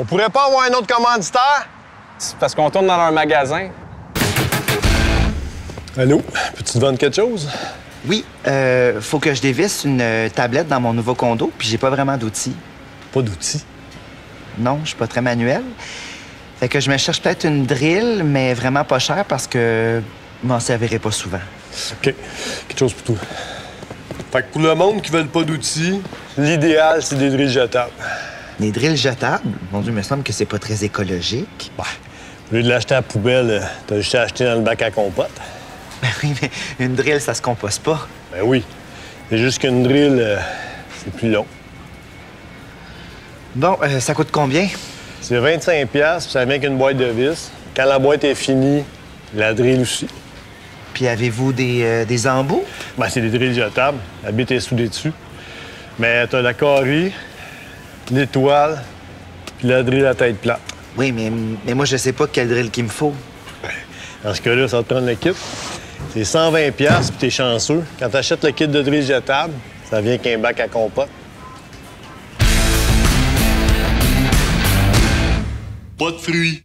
On pourrait pas avoir un autre commanditaire? C'est parce qu'on tourne dans leur magasin. Allô? Peux-tu te vendre quelque chose? Oui, euh, faut que je dévisse une euh, tablette dans mon nouveau condo, puis j'ai pas vraiment d'outils. Pas d'outils? Non, je suis pas très manuel. Fait que je me cherche peut-être une drill, mais vraiment pas chère parce que je m'en servirai pas souvent. OK. Quelque chose pour toi. Fait que pour le monde qui veut pas d'outils, l'idéal, c'est des drills jetables. Des drills jetables? Mon Dieu, il me semble que c'est pas très écologique. Ouais. Au lieu de l'acheter à la poubelle, euh, t'as juste à acheter dans le bac à compote. Ben oui, mais une drill, ça se compose pas. Ben oui. C'est juste qu'une drill, euh, c'est plus long. Bon, euh, ça coûte combien? C'est 25 pièces, ça vient avec une boîte de vis. Quand la boîte est finie, la drill aussi. Puis avez-vous des, euh, des embouts? Ben, c'est des drills jetables. La bite est soudée dessus. Mais t'as la carrée, l'étoile, puis la drill à tête plate. Oui, mais, mais moi, je sais pas quelle drill qu'il me faut. Dans ce cas-là, ça va te prendre le kit. C'est 120 pièces puis t'es chanceux. Quand t'achètes le kit de drill jetable, ça vient qu'un bac à compote. Pas de fruits.